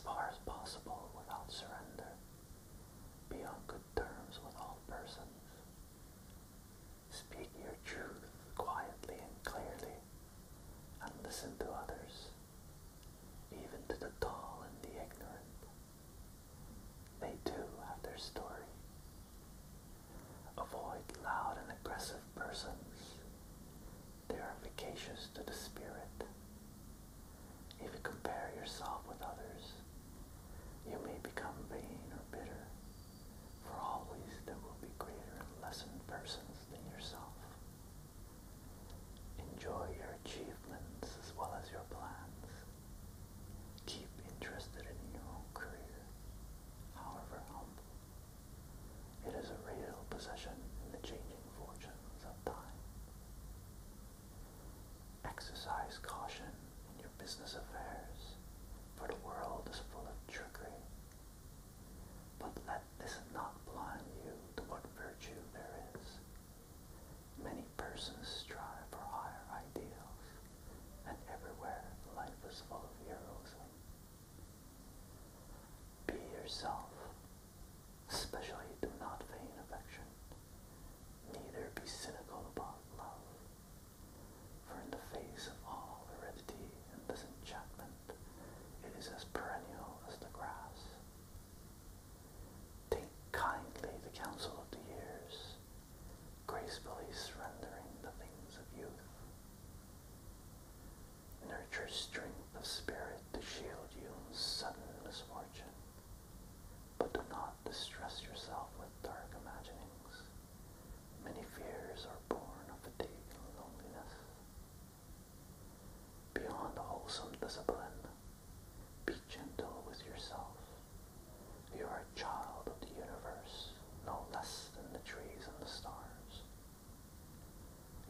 impossible without surrender. Be on good terms with all persons. Speak your truth quietly and clearly, and listen to others, even to the dull and the ignorant. They too have their story. Avoid loud and aggressive persons. They are efficacious to the spirit. If you compare yourself with become vain or bitter, for always there will be greater and lesser persons than yourself. Enjoy your achievements as well as your plans. Keep interested in your own career, however humble. It is a real possession in the changing fortunes of time. Exercise caution in your business affairs, for the world is full of trickery. But let this not blind you to what virtue there is. Many persons strive for higher ideals, and everywhere life is full of heroism. Be yourself, especially do not feign affection, neither be cynical about love. For in the face of all aridity and disenchantment, it is as perennial as the grass. Take kindly the counsel of the years, gracefully surrendering the things of youth. Nurture strength of spirit to shield you in sudden misfortune, but do not distress yourself with dark imaginings. Many fears are born of fatigue and loneliness. Beyond wholesome discipline, be gentle with yourself. You are a child of the universe, no less than the trees and the stars.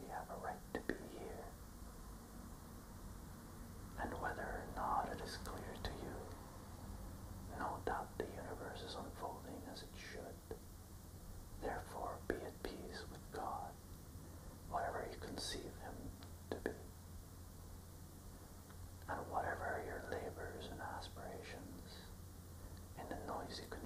You have a right to be here. And whether or not it is clear to you, no doubt the universe is unfolding as it should. Therefore, be at peace with God, whatever you conceive Him to be. And